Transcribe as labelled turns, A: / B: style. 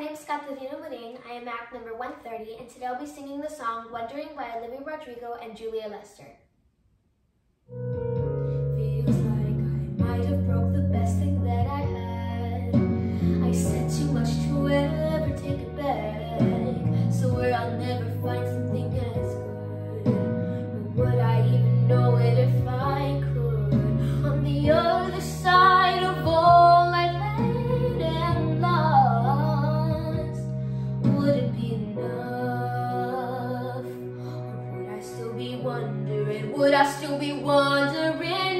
A: name is Katerina Munin. I am act number 130, and today I'll be singing the song Wondering by Olivia Rodrigo and Julia Lester. Feels like I might have broke the best thing that I had. I said too much to ever take it back. So where I'll never find something as good. Would I even know it if I could? On the other enough? Or would I still be wondering? Would I still be wondering?